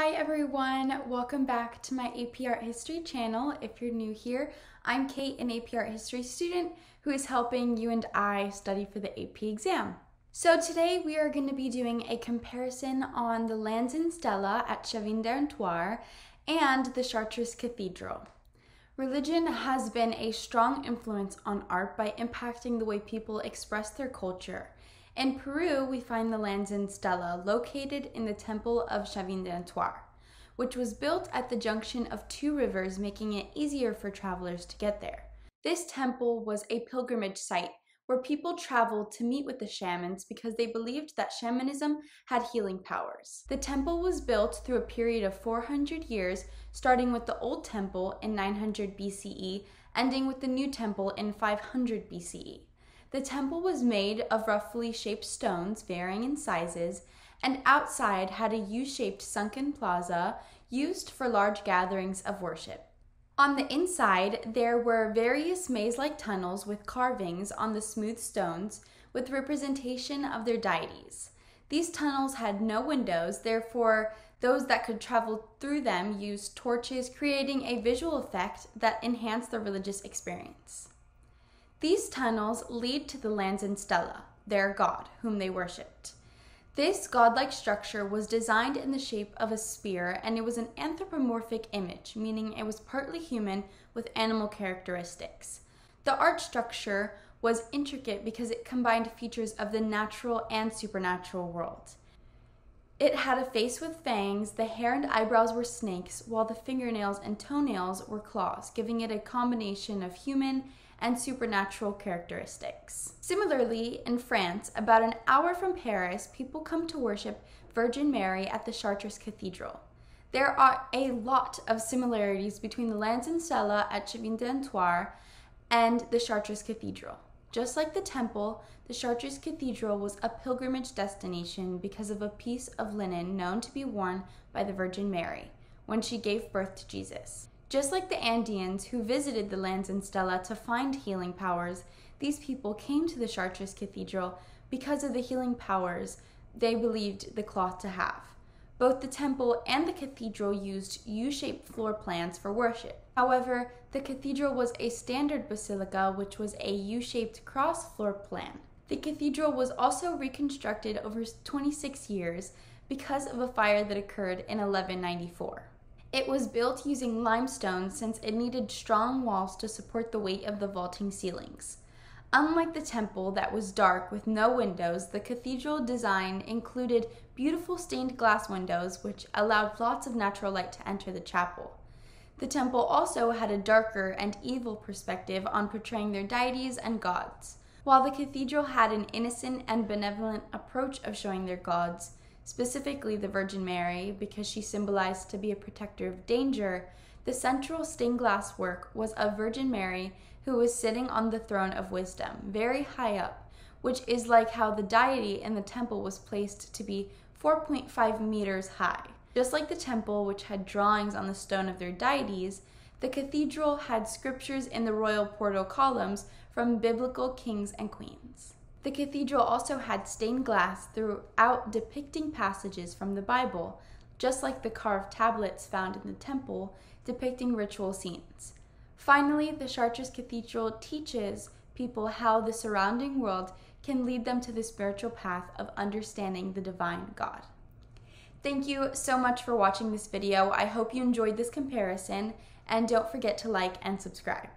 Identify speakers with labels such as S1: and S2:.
S1: Hi everyone, welcome back to my AP Art History channel. If you're new here, I'm Kate, an AP Art History student who is helping you and I study for the AP exam. So today we are going to be doing a comparison on the Lanzon Stela at Chavin de Huantar and the Chartres Cathedral. Religion has been a strong influence on art by impacting the way people express their culture. In Peru, we find the Lanzon Stela located in the Temple of Chavin de Huantar, which was built at the junction of two rivers, making it easier for travelers to get there. This temple was a pilgrimage site where people traveled to meet with the shamans because they believed that shamanism had healing powers. The temple was built through a period of 400 years, starting with the Old Temple in 900 BCE, ending with the New Temple in 500 BCE. The temple was made of roughly shaped stones varying in sizes, and outside had a U shaped sunken plaza used for large gatherings of worship. On the inside, there were various maze like tunnels with carvings on the smooth stones with representation of their deities. These tunnels had no windows, therefore, those that could travel through them used torches, creating a visual effect that enhanced the religious experience. These tunnels lead to the Lanzon Stela, their god, whom they worshipped. This godlike structure was designed in the shape of a spear and it was an anthropomorphic image, meaning it was partly human with animal characteristics. The art structure was intricate because it combined features of the natural and supernatural world. It had a face with fangs, the hair and eyebrows were snakes, while the fingernails and toenails were claws, giving it a combination of human and supernatural characteristics. Similarly, in France, about an hour from Paris, people come to worship Virgin Mary at the Chartres Cathedral. There are a lot of similarities between the Lanzon Stela at Chavin de Huantar and the Chartres Cathedral. Just like the temple, the Chartres Cathedral was a pilgrimage destination because of a piece of linen known to be worn by the Virgin Mary when she gave birth to Jesus. Just like the Andeans who visited the Lanzon Stela to find healing powers, these people came to the Chartres Cathedral because of the healing powers they believed the cloth to have. Both the temple and the cathedral used U shaped floor plans for worship. However, the cathedral was a standard basilica, which was a U shaped cross floor plan. The cathedral was also reconstructed over 26 years because of a fire that occurred in 1194. It was built using limestone since it needed strong walls to support the weight of the vaulting ceilings. Unlike the temple that was dark with no windows, the cathedral design included beautiful stained glass windows which allowed lots of natural light to enter the chapel. The temple also had a darker and evil perspective on portraying their deities and gods. While the cathedral had an innocent and benevolent approach of showing their gods, specifically the Virgin Mary, because she symbolized to be a protector of danger, the central stained glass work was of Virgin Mary who was sitting on the throne of wisdom, very high up, which is like how the deity in the temple was placed to be 4.5 meters high. Just like the temple, which had drawings on the stone of their deities, the cathedral had scriptures in the royal portal columns from biblical kings and queens. The cathedral also had stained glass throughout depicting passages from the Bible, just like the carved tablets found in the temple depicting ritual scenes. Finally, the Chartres Cathedral teaches people how the surrounding world can lead them to the spiritual path of understanding the divine God. Thank you so much for watching this video. I hope you enjoyed this comparison and don't forget to like and subscribe.